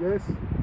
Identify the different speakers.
Speaker 1: Yes.